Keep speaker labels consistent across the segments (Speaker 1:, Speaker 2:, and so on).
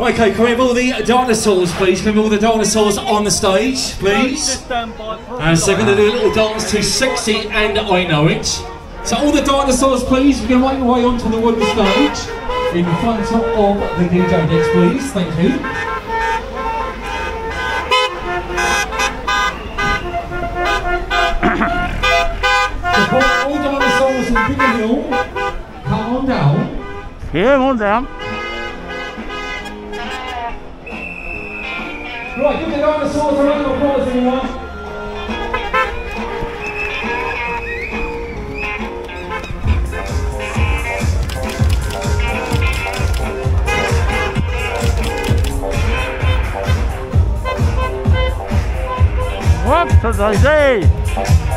Speaker 1: Okay, can we have all the dinosaurs, please? Can we have all the dinosaurs on the stage, please? And so we're going to do a little dance to Sexy and I Know It. So all the dinosaurs, please, going to make our way onto the wooden stage in front of the DJ decks, please. Thank you. All dinosaurs in Biggin Hill. Come on down.
Speaker 2: Yeah, I'm on down.
Speaker 1: Right, give the dinosaurs a round of applause, everyone.
Speaker 2: What did I say?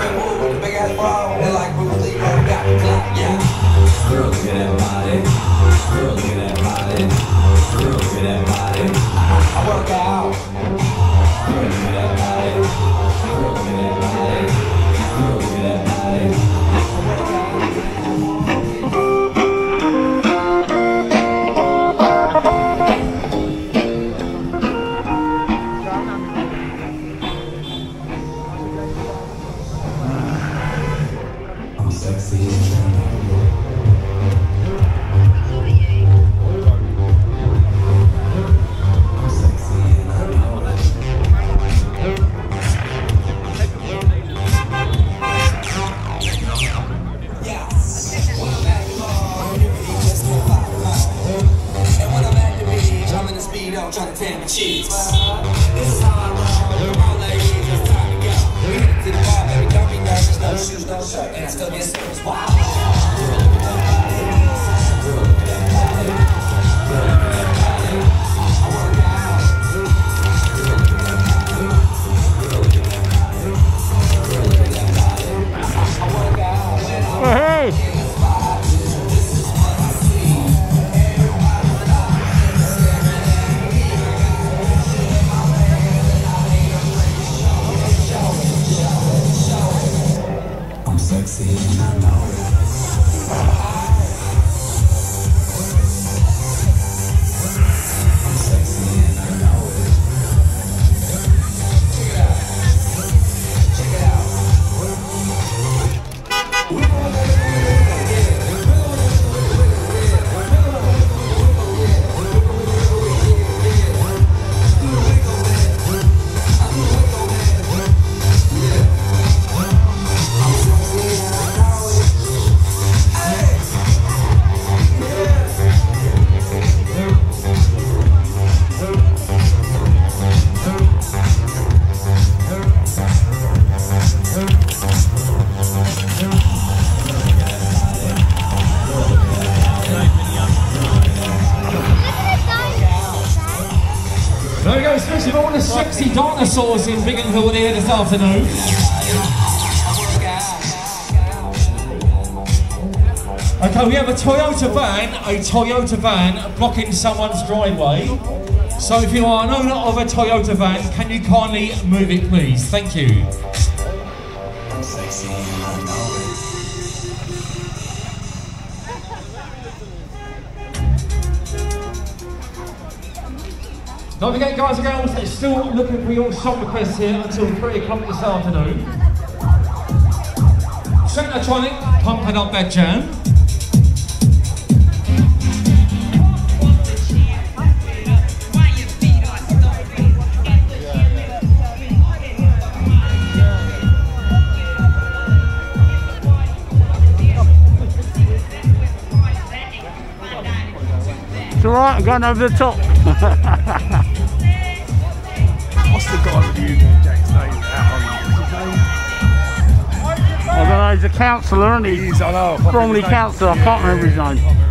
Speaker 3: Red Bull with the big ass bra. And like Bruce Lee, roll got the clock, yeah. Girl, look at that body. Girl, look at that body. Girl, look at that body. I work out. Girl, look at that body. Girl, look at that body. Trying to tan my cheeks. This is how I roll. On, ladies, it's time to go. We hit it to the bar, baby, don't be nervous. No shoes, no shirt, and I still get service. Wow. I'm sexy
Speaker 1: dinosaurs in Biggin Hill here this afternoon. Okay, we have a Toyota van, a Toyota van blocking someone's driveway. So if you are an owner of a Toyota van, can you kindly move it please? Thank you. Don't forget guys and girls, they're still looking for your song requests here until 3 o'clock this afternoon. Technotronic, pump it up that jam.
Speaker 2: It's alright, I'm going over the top.
Speaker 4: What's the guy with you, Jack's name? Out on what's his name?
Speaker 2: I don't know, he's a councillor, isn't he?
Speaker 4: He's, I know.
Speaker 2: Bromley
Speaker 4: think of his name.
Speaker 2: councillor, I can't remember his name.